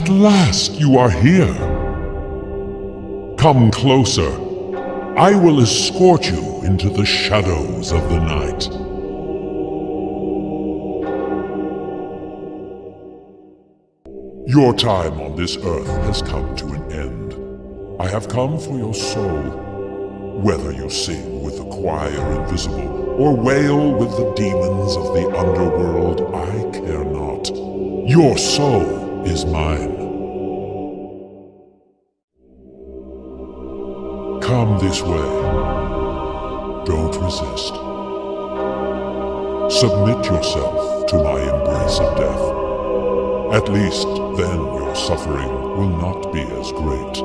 At last you are here. Come closer. I will escort you into the shadows of the night. Your time on this earth has come to an end. I have come for your soul. Whether you sing with the choir invisible or wail with the demons of the underworld, I care not. Your soul is mine. Come this way. Don't resist. Submit yourself to my embrace of death. At least then your suffering will not be as great.